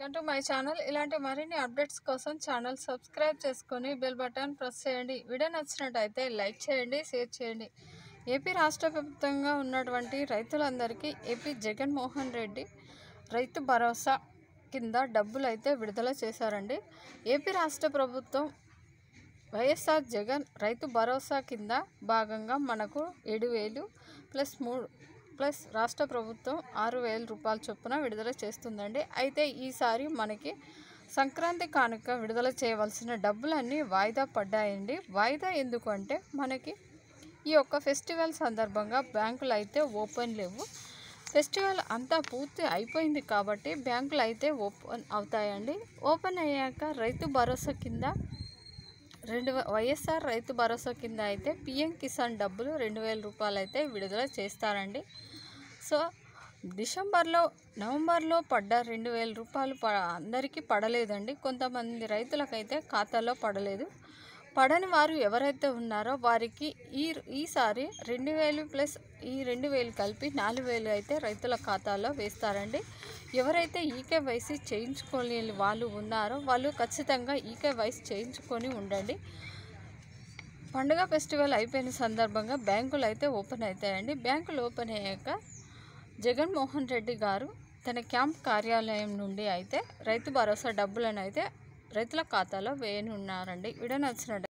Welcome to my channel. ఇలాంటి మరిన్ని updates కోసం ఛానల్ సబ్స్క్రైబ్ చేసుకొని బెల్ బటన్ ప్రెస్ చేయండి. వీడియో నచ్చినట్టయితే లైక్ చేయండి షేర్ చేయండి. ఏపీ రాష్ట్ర ప్రభుత్వంగా ఉన్నటువంటి రైతులందరికీ ఏపీ జగన్మోహన్ రెడ్డి రైతు భరోసా కింద డబ్బులు అయితే విడుదల చేశారండి. ఏపీ రాష్ట్ర ప్రభుత్వం వైఎస్ఆర్ జగన్ రైతు భరోసా కింద భాగంగా మనకు ఏడు వేలు ప్లస్ మూడు ప్లస్ రాష్ట్ర ప్రభుత్వం ఆరు వేల రూపాయల చొప్పున విడుదల చేస్తుందండి. అయితే ఈసారి మనకి సంక్రాంతి కానుక విడుదల చేయవలసిన డబ్బులన్నీ వాయిదా పడ్డాయండి. వాయిదా ఎందుకంటే మనకి ఈ యొక్క ఫెస్టివల్ సందర్భంగా బ్యాంకులు అయితే ఓపెన్ లేవు. ఫెస్టివల్ అంతా పూర్తి అయిపోయింది కాబట్టి బ్యాంకులు అయితే ఓపెన్ అవుతాయండి. ఓపెన్ అయ్యాక రైతు భరోసా కింద రెండు వైఎస్ఆర్ రైతు భరోసా కింద అయితే పిఎం కిసాన్ డబ్బులు రెండు వేల రూపాయలు అయితే విడుదల చేస్తారండి. సో డిసెంబర్లో నవంబర్లో పడ్డ రెండు వేల రూపాయలు ప అందరికీ పడలేదండి. కొంతమంది రైతులకైతే ఖాతాలో పడలేదు. పడని వారు ఎవరైతే ఉన్నారో వారికి ఈ ఈసారి రెండు వేలు ప్లస్ ఈ రెండు వేలు కలిపి నాలుగు వేలు అయితే రైతుల ఖాతాలో వేస్తారండి. ఎవరైతే ఈకేవైసీ చేయించుకోలేని వాళ్ళు ఉన్నారో వాళ్ళు ఖచ్చితంగా ఈకేవైసీ చేయించుకొని ఉండండి. పండుగ ఫెస్టివల్ అయిపోయిన సందర్భంగా బ్యాంకులు అయితే ఓపెన్ అవుతాయండి. బ్యాంకులు ఓపెన్ అయ్యాక జగన్మోహన్ రెడ్డి గారు తన క్యాంప్ కార్యాలయం నుండి అయితే రైతు భరోసా డబ్బులను అయితే రైతుల ఖాతాలో వేయనున్నారండి వీడియో నచ్చినట్టు